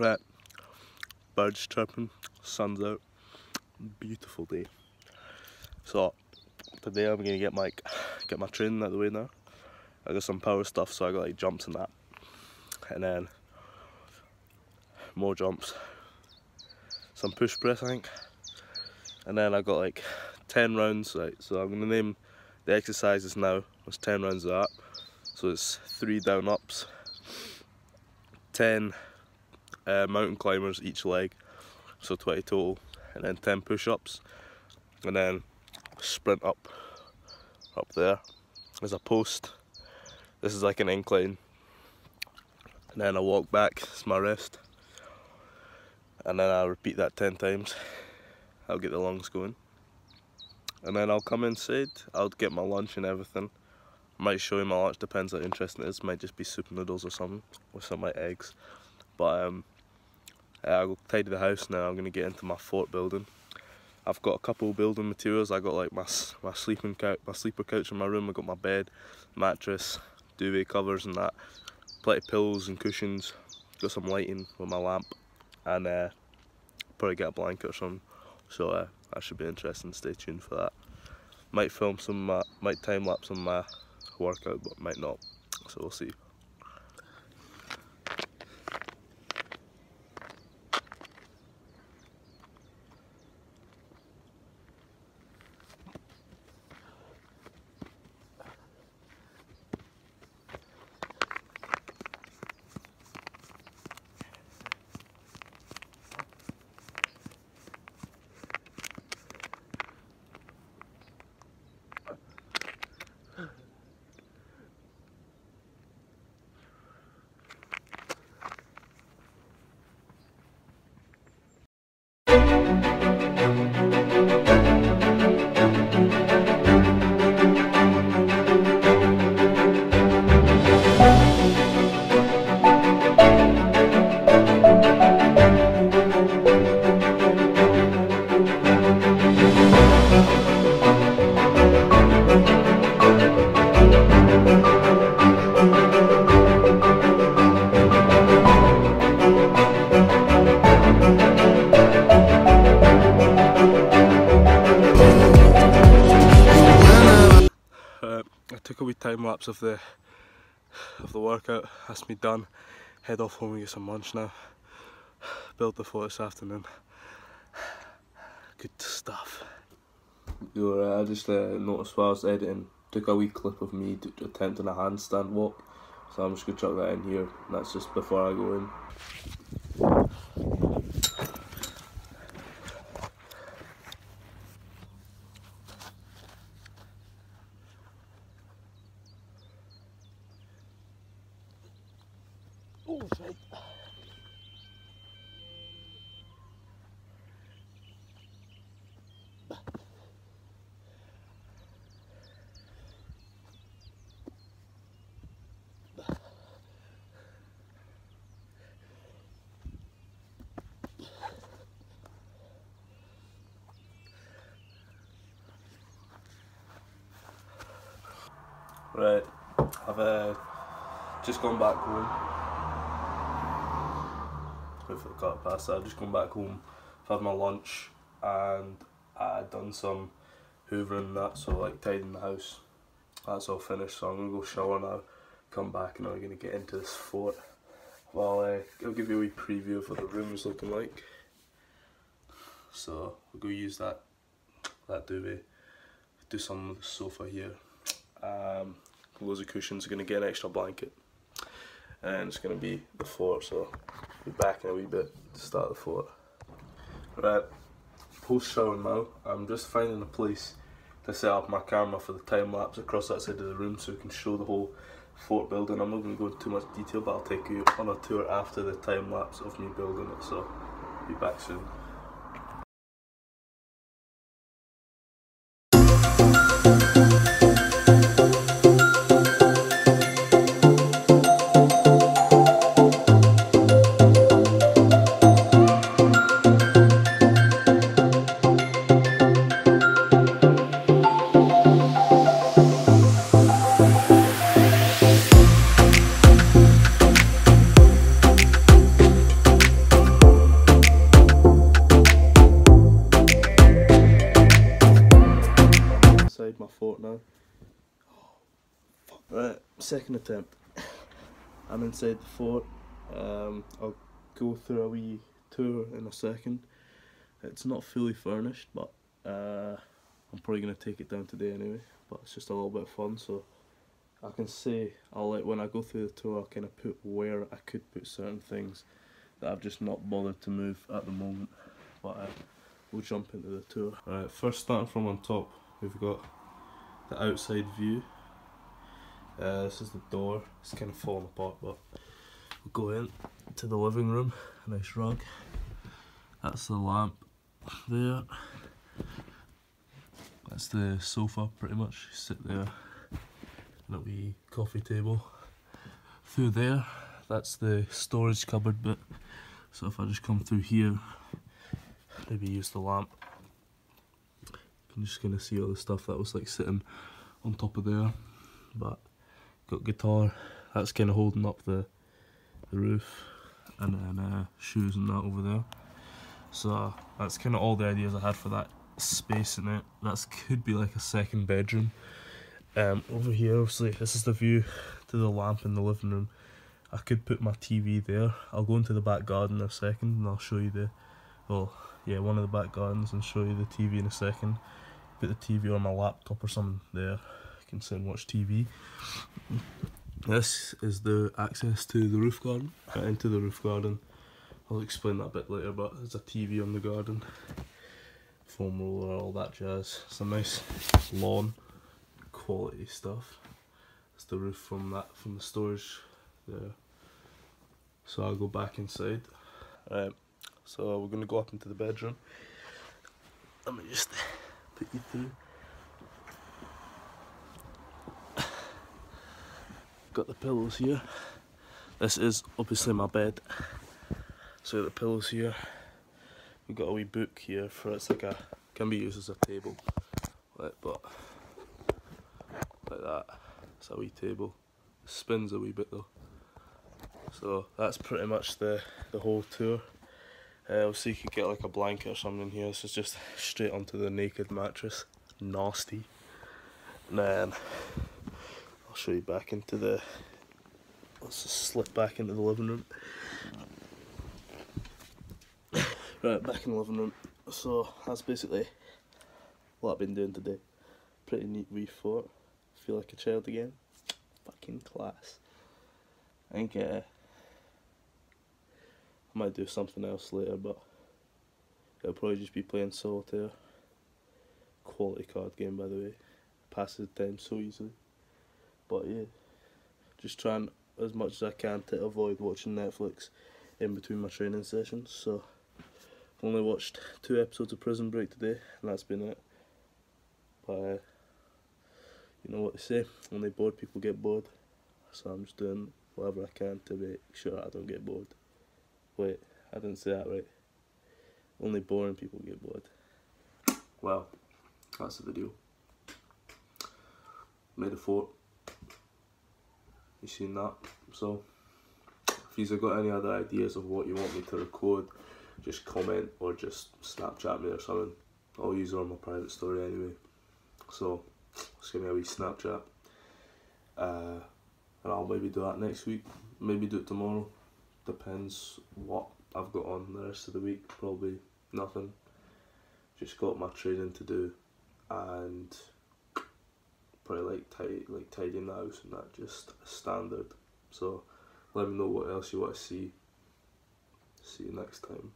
Right, birds chirping, sun's out, beautiful day. So today I'm gonna get my get my training out the way now. I got some power stuff, so I got like jumps and that, and then more jumps, some push press I think, and then I got like 10 rounds. Right, so I'm gonna name the exercises now. There's 10 rounds of that, so it's three down ups, 10 uh, mountain climbers each leg, so 20 total, and then 10 push-ups, and then sprint up, up there. There's a post. This is like an incline, and then I walk back. It's my rest, and then I'll repeat that 10 times. I'll get the lungs going, and then I'll come inside. I'll get my lunch and everything. I might show you my lunch. Depends how interesting it is. Might just be soup noodles or something or some eggs. But um, I'll tidy the house now. I'm gonna get into my fort building. I've got a couple building materials. I got like my my sleeping couch, my sleeper couch in my room. I got my bed, mattress, duvet covers and that. Plenty of pillows and cushions. Got some lighting with my lamp, and uh, probably get a blanket or something. So uh, that should be interesting. Stay tuned for that. Might film some, uh, might time lapse on my workout, but might not. So we'll see. Took a wee time lapse of the of the workout. That's me done. Head off home and get some lunch now. Build the fort this afternoon. Good stuff. You're, uh, I just uh, noticed while I was editing, took a wee clip of me attempting a handstand walk. So I'm just gonna chuck that in here. That's just before I go in. Oh shit. Right, I've uh, just gone back home. Hopefully cut past that. I've just come back home, had my lunch and I done some hoovering that, so like tidying the house. That's all finished, so I'm gonna go shower now, come back and I'm gonna get into this fort. Well, uh, I'll give you a wee preview of what the room's looking like. So we'll go use that that duvet, do some of the sofa here. Um, loads of cushions, gonna get an extra blanket. And it's gonna be the fort, so be back in a wee bit to start the fort. Right, post shower now. I'm just finding a place to set up my camera for the time lapse across that side of the room so we can show the whole fort building. I'm not going to go into too much detail, but I'll take you on a tour after the time lapse of me building it. So, be back soon. Second attempt. I'm inside the fort. Um, I'll go through a wee tour in a second. It's not fully furnished, but uh, I'm probably going to take it down today anyway. But it's just a little bit of fun, so I can say I'll let when I go through the tour, I'll kind of put where I could put certain things that I've just not bothered to move at the moment. But uh, we'll jump into the tour. Alright, first starting from on top, we've got the outside view. Uh, this is the door. It's kind of falling apart, but we'll go in to the living room. Nice rug. That's the lamp there. That's the sofa, pretty much. You sit there. And a wee coffee table. Through there, that's the storage cupboard bit. So if I just come through here, maybe use the lamp. You can just kind of see all the stuff that was like sitting on top of there. But got guitar, that's kind of holding up the the roof, and then uh, shoes and that over there. So that's kind of all the ideas I had for that space in it. That could be like a second bedroom. Um, over here, obviously, this is the view to the lamp in the living room. I could put my TV there. I'll go into the back garden in a second and I'll show you the, well, yeah, one of the back gardens and show you the TV in a second. Put the TV on my laptop or something there. Can sit and watch TV. This is the access to the roof garden, into the roof garden. I'll explain that a bit later, but there's a TV on the garden, foam roller, all that jazz. It's a nice lawn, quality stuff. It's the roof from that, from the storage there. So I'll go back inside. Right, so we're going to go up into the bedroom. Let me just put you through. Got the pillows here. This is obviously my bed. So the pillows here. We've got a wee book here for it's like a can be used as a table. Like but like that. It's a wee table. It spins a wee bit though. So that's pretty much the the whole tour. Uh, obviously you could get like a blanket or something here. This is just straight onto the naked mattress. Nasty. And then I'll show you back into the let's just slip back into the living room. Right, back in the living room. So that's basically what I've been doing today. Pretty neat wee fort. Feel like a child again. Fucking class. I think uh, I might do something else later, but it'll probably just be playing solitaire. Quality card game, by the way. Passes the time so easily. But yeah, just trying as much as I can to avoid watching Netflix in between my training sessions. So, only watched two episodes of Prison Break today, and that's been it. But uh, you know what they say: only bored people get bored. So I'm just doing whatever I can to make sure I don't get bored. Wait, I didn't say that right. Only boring people get bored. Well, that's the video. A fort. You seen that? So, if you've got any other ideas of what you want me to record, just comment or just Snapchat me or something. I'll use it on my private story anyway. So, just give me a wee Snapchat. Uh, and I'll maybe do that next week. Maybe do it tomorrow. Depends what I've got on the rest of the week. Probably nothing. Just got my training to do and probably like tidy, like tidying the house and that just standard. So let me know what else you want to see. See you next time.